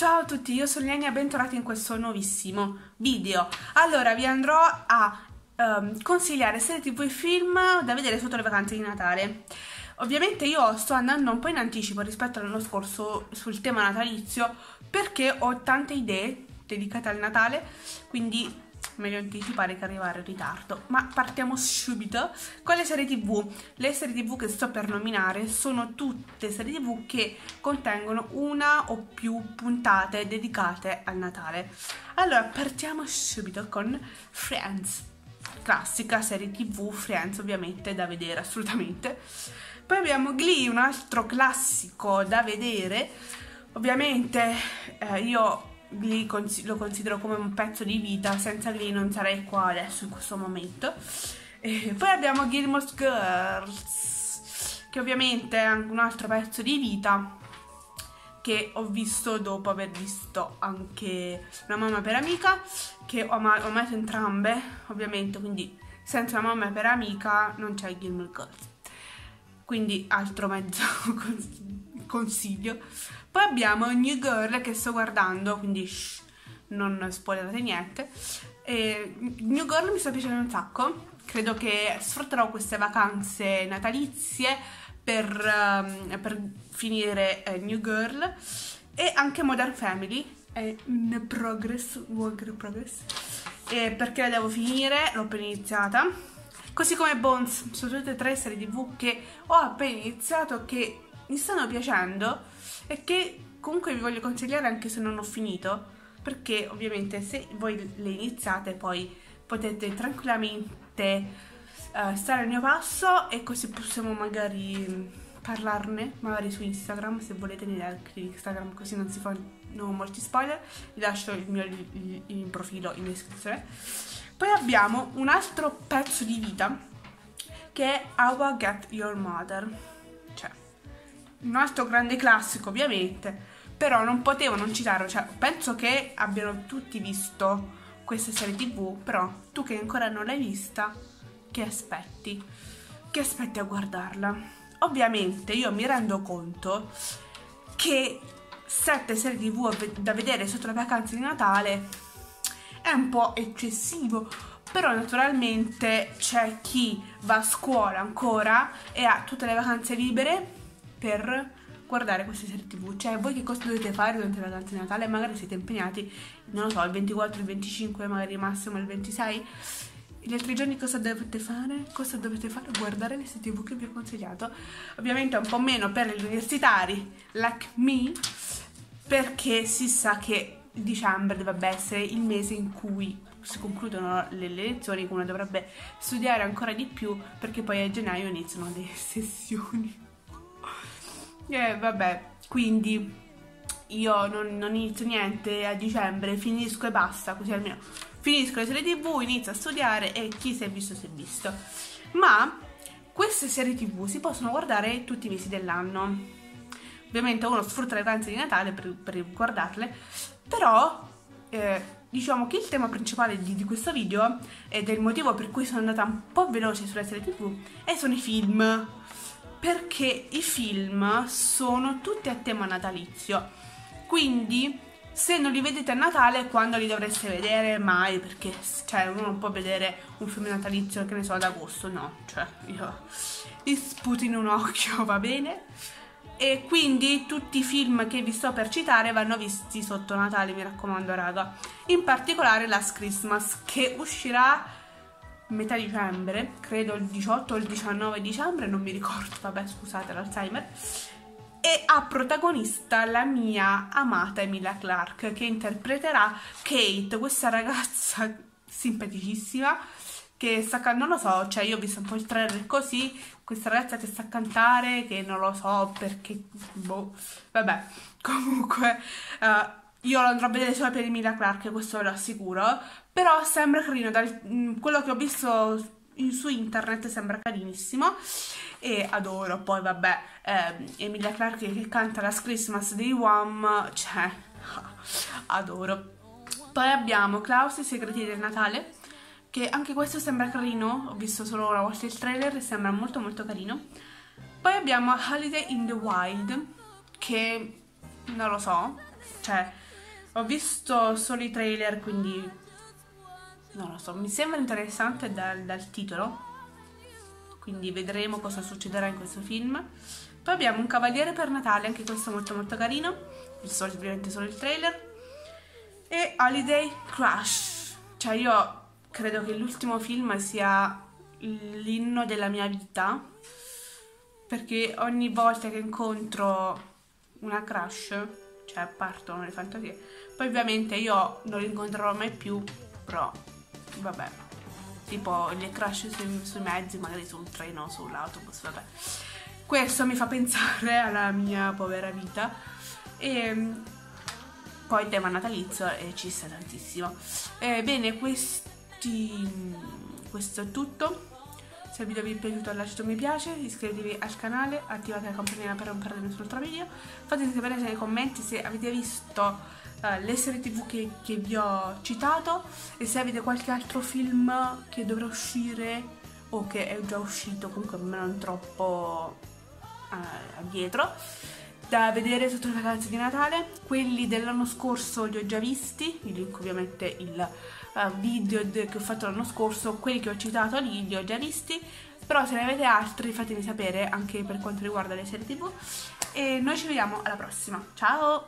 Ciao a tutti, io sono Lenia bentornati in questo nuovissimo video. Allora, vi andrò a um, consigliare serie tv e film da vedere sotto le vacanze di Natale. Ovviamente io sto andando un po' in anticipo rispetto all'anno scorso sul tema natalizio perché ho tante idee dedicate al Natale, quindi meglio anticipare che arrivare in ritardo. Ma partiamo subito con le serie tv. Le serie tv che sto per nominare sono tutte serie tv che contengono una o più puntate dedicate al Natale. Allora, partiamo subito con Friends. Classica serie tv, Friends ovviamente da vedere assolutamente. Poi abbiamo Glee, un altro classico da vedere. Ovviamente eh, io Glee lo considero come un pezzo di vita, senza Glee non sarei qua adesso in questo momento. E poi abbiamo Gilmore Girls, che ovviamente è un altro pezzo di vita che ho visto dopo aver visto anche Una mamma per amica, che ho, ama- ho amato entrambe, ovviamente, quindi senza Una mamma per amica non c'è Gilmore Girls. Quindi altro mezzo consiglio. Poi abbiamo New Girl che sto guardando, quindi shh, non spoilerate niente. E New Girl mi sta piacendo un sacco. Credo che sfrutterò queste vacanze natalizie per, um, per finire eh, New Girl. E anche Modern Family è in progress, work in progress. E perché la devo finire, l'ho appena iniziata. Così come Bones, sono tutte tre serie tv che ho appena iniziato che mi stanno piacendo e che comunque vi voglio consigliare anche se non ho finito perché ovviamente se voi le iniziate poi potete tranquillamente uh, stare al mio passo e così possiamo magari parlarne magari su Instagram se volete direct di Instagram così non si fanno molti spoiler vi lascio il mio il, il profilo in descrizione. Poi abbiamo un altro pezzo di vita che è How Get Your Mother un altro grande classico ovviamente, però non potevo non citarlo, cioè penso che abbiano tutti visto questa serie tv, però tu che ancora non l'hai vista, che aspetti? Che aspetti a guardarla? Ovviamente io mi rendo conto che sette serie tv da vedere sotto le vacanze di Natale è un po' eccessivo, però naturalmente c'è chi va a scuola ancora e ha tutte le vacanze libere per guardare queste serie tv. Cioè, voi che cosa dovete fare durante le vacanze di Natale? Magari siete impegnati, non lo so, il 24, il 25, magari massimo il 26. Gli altri giorni cosa dovete fare? Cosa dovete fare? Guardare le serie tv che vi ho consigliato. Ovviamente un po' meno per gli universitari, like me, perché si sa che dicembre dovrebbe essere il mese in cui si concludono le, le lezioni, uno dovrebbe studiare ancora di più, perché poi a gennaio iniziano le sessioni. Eh, vabbè, quindi io non, non, inizio niente a dicembre, finisco e basta, così almeno finisco le serie tv, inizio a studiare e chi si è visto si è visto. Ma queste serie tv si possono guardare tutti i mesi dell'anno. Ovviamente uno sfrutta le vacanze di Natale per, per guardarle, però eh, diciamo che il tema principale di, di, questo video ed è il motivo per cui sono andata un po' veloce sulle serie tv e sono i film perché i film sono tutti a tema natalizio. Quindi se non li vedete a Natale, quando li dovreste vedere? Mai, perché cioè, uno non può vedere un film natalizio, che ne so, ad agosto, no. Cioè, io li sputo in un occhio, va bene? E quindi tutti i film che vi sto per citare vanno visti sotto Natale, mi raccomando, raga. In particolare Last Christmas, che uscirà metà dicembre, credo il 18 o il 19 dicembre, non mi ricordo, vabbè scusate l'Alzheimer, e ha protagonista la mia amata Emilia Clarke che interpreterà Kate, questa ragazza simpaticissima che sta non lo so, cioè io ho visto un po' il trailer così, questa ragazza che sta a cantare, che non lo so perché, boh, vabbè, comunque uh, io lo andrò a vedere solo per Emilia Clarke, questo ve lo assicuro, però sembra carino, dal, mm, quello che ho visto su internet sembra carinissimo e adoro, poi vabbè, eh, Emilia Clarke che canta Last Christmas dei Wham, cioè, adoro. Poi abbiamo Klaus, i segreti del Natale, che anche questo sembra carino, ho visto solo una volta il trailer e sembra molto molto carino. Poi abbiamo Holiday in the Wild, che non lo so, cioè ho visto solo i trailer, quindi non lo so, mi sembra interessante dal, dal titolo, quindi vedremo cosa succederà in questo film. Poi abbiamo un Cavaliere per Natale, anche questo molto molto carino, visto ovviamente solo il trailer. E Holiday Crush, cioè io credo che l'ultimo film sia l'inno della mia vita, perché ogni volta che incontro una crush, cioè partono le fantasie. Poi ovviamente io non li incontrerò mai più, però vabbè, tipo le crush sui, sui mezzi, magari sul treno, sull'autobus, vabbè. Questo mi fa pensare alla mia povera vita. E poi il tema natalizio e ci sta tantissimo. Eh, bene, questi, questo è tutto. Se il video vi è piaciuto lasciate un mi piace, iscrivetevi al canale, attivate la campanella per non perdere nessun altro video. Fatemi sapere nei commenti se avete visto uh, le serie tv che, che, vi ho citato e se avete qualche altro film che dovrà uscire o che è già uscito, comunque non troppo uh, dietro da vedere sotto le vacanze di Natale. Quelli dell'anno scorso li ho già visti, vi link ovviamente il uh, video che ho fatto l'anno scorso, quelli che ho citato lì li ho già visti, però se ne avete altri fatemi sapere anche per quanto riguarda le serie tv e noi ci vediamo alla prossima. Ciao!